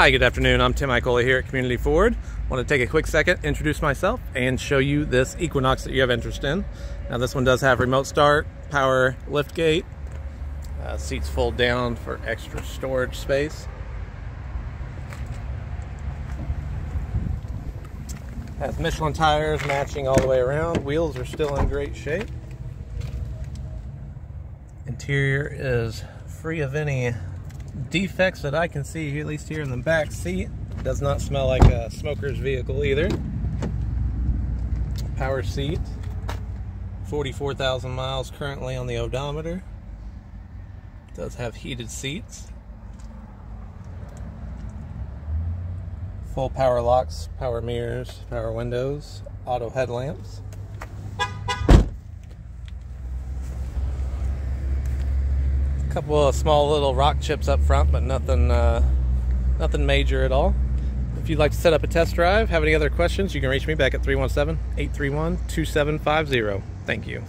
Hi, good afternoon. I'm Tim Icola here at Community Ford. Want to take a quick second, introduce myself, and show you this Equinox that you have interest in. Now, this one does have remote start, power lift gate, uh, seats fold down for extra storage space. Has Michelin tires matching all the way around. Wheels are still in great shape. Interior is free of any defects that I can see, at least here in the back seat. Does not smell like a smoker's vehicle either. Power seat. 44,000 miles currently on the odometer. Does have heated seats. Full power locks, power mirrors, power windows, auto headlamps. Couple of small little rock chips up front, but nothing, uh, nothing major at all. If you'd like to set up a test drive, have any other questions, you can reach me back at 317 831 2750. Thank you.